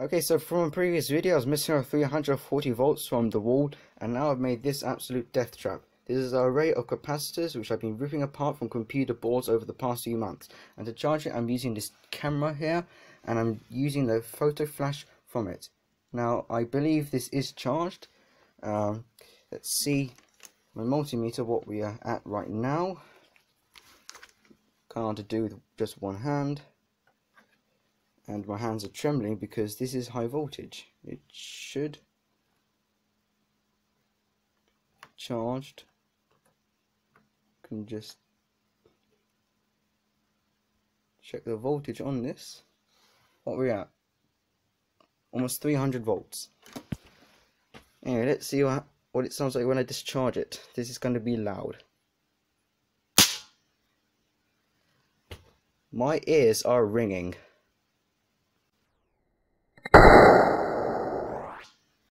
Okay, so from a previous video, I was missing 340 volts from the wall, and now I've made this absolute death trap. This is an array of capacitors which I've been ripping apart from computer boards over the past few months. And to charge it, I'm using this camera here, and I'm using the photo flash from it. Now, I believe this is charged. Um, let's see my multimeter, what we are at right now. Can't do with just one hand and my hands are trembling because this is high voltage. It should charged. Can just check the voltage on this. What we at? Almost 300 volts. Anyway, let's see what, what it sounds like when I discharge it. This is going to be loud. My ears are ringing.